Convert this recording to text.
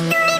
Yeah.